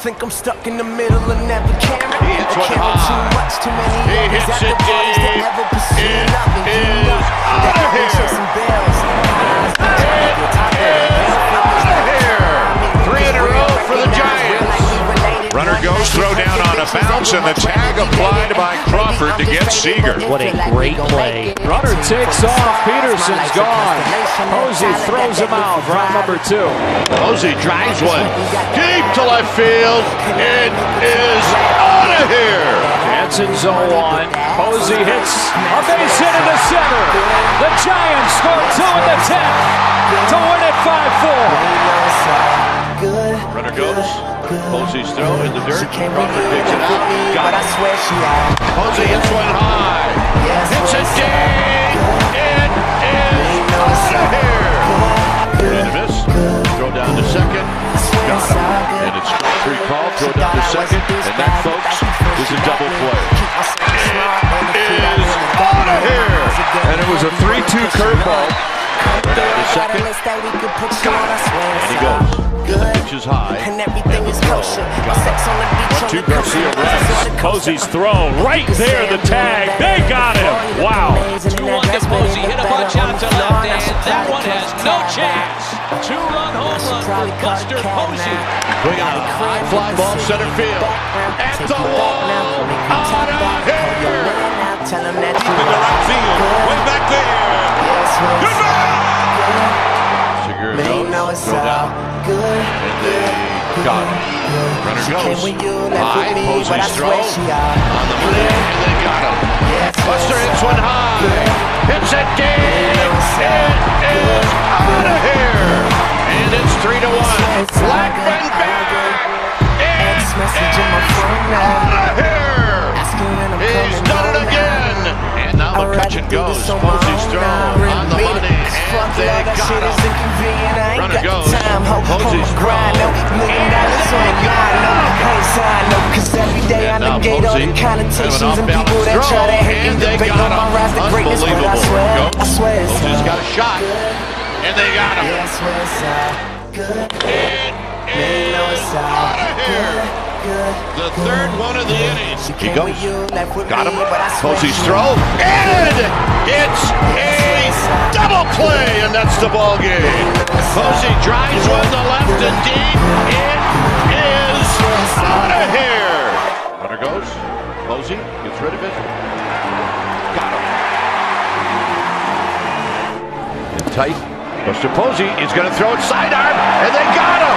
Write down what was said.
think I'm stuck in the middle and never caring. He hits Never one high. too much, too many He others hits at the it parties that never pursue loving. You know that outta I've here. chasing bells. Bounce, and the tag applied by Crawford to get Seager. What a great play. Runner takes off. Peterson's gone. Posey throws him out. Round number two. Posey drives one deep to left field. It is out of here. Jansen 0-1. Posey hits a base hit into center. The Giants score two in the 10th to win it 5-4. Posey's throw in the dirt. Crawford picks it out. Got it. swear she out. Posey hits one high. Hits it deep. It is out of here. And a miss. Throw down to second. Got him. And it's three call. Throw down to second. And that, folks, is a double play. Is out of here. And it was a 3-2 curveball. To second. And he goes. The pitch is high. And everything is kosher. My sex on the beach on Two the coast. Garcia runs. Posey's throw right there, the tag. They got him. Wow. 2-1 to Posey, hit a bunch out to left, and that one has no chance. Two-run home run for Buster Posey. Bring out a high fly ball center field. At the wall. Out of here. Tell him that you In the right field. Way back there. Goodbye. Segura They goes. know down. good. And they got him. Runner goes. when you left High. with me, but I Posey's throw. On the money. And they got him. Buster hits one high. Hits it deep. It is out of here. And it's three to one. Blackmon back. Text message in my It's out of here. Asking when I'm He's done it again. And now McCutchen goes. Posey connotations have an and people that try to hate and debate got on my him. rise to greatness. But I swear, I swear it's all got a shot. And they got him. Yeah, I swear it's all good. It is out of here. The third one of the inning. He goes. with you, left with Got him. me, but I swear Posey's throw. And it's a double play, and that's the ball game. Posey drives one to left tight. Buster Posey is going to throw it sidearm, and they got him.